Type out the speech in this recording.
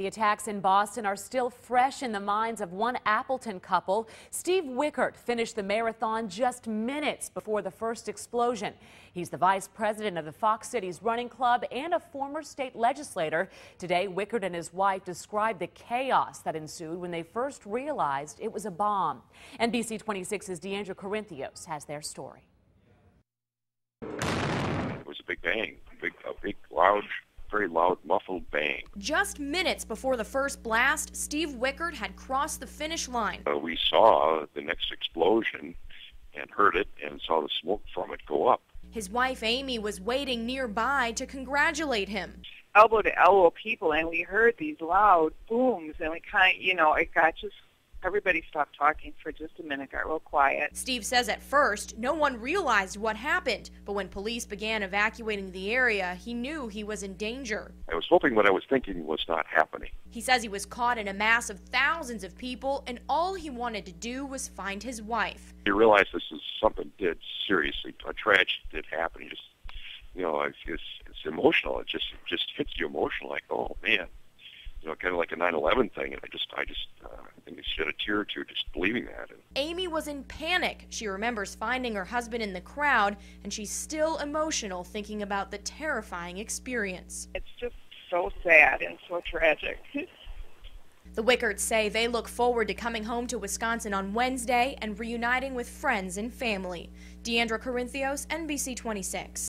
The attacks in Boston are still fresh in the minds of one Appleton couple. Steve Wieckert finished the marathon just minutes before the first explosion. He's the vice president of the Fox Cities Running Club and a former state legislator. Today, Wieckert and his wife described the chaos that ensued when they first realized it was a bomb. NBC 26's Deandra Corinthios has their story. It was a big bang, big, a big, loud very loud, muffled bang. Just minutes before the first blast, Steve Wieckert had crossed the finish line. Uh, we saw the next explosion and heard it and saw the smoke from it go up. His wife Amy was waiting nearby to congratulate him. Elbow to elbow people, and we heard these loud booms, and we kind of, you know, it got just Everybody stopped talking for just a minute, got real quiet. Steve says at first, no one realized what happened, but when police began evacuating the area, he knew he was in danger. I was hoping what I was thinking was not happening. He says he was caught in a mass of thousands of people, and all he wanted to do was find his wife. He realized this is something did seriously, a tragedy did happen. He just, you know, it's, it's, it's emotional. It just, it just hits you emotional, like, oh man you know, kind of like a 9/11 thing, and I just, I just, uh, I think I shed a tear or two just believing that. And Amy was in panic. She remembers finding her husband in the crowd, and she's still emotional thinking about the terrifying experience. It's just so sad and so tragic. The Wieckerts say they look forward to coming home to Wisconsin on Wednesday and reuniting with friends and family. Deandra Corinthios, NBC 26.